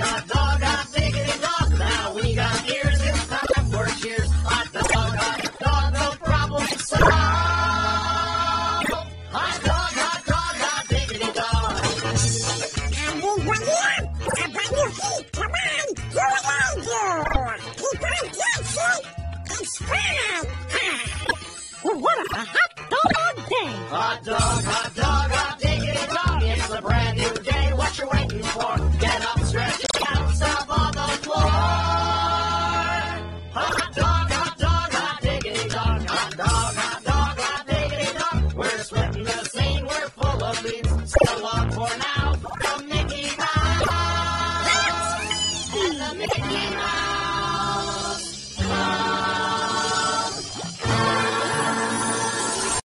dog, dog, I'm thinking dog. Now we got ears, it's time for cheers. Hot dog, hot dog, no problem solved. Hot dog, hot dog, I'm thinking dog. And you want in? And when you eat, come on, you alone, you. People can't see. It's fun. well, what a hot dog day. Hot dog, hot dog, Lovely, so long for now.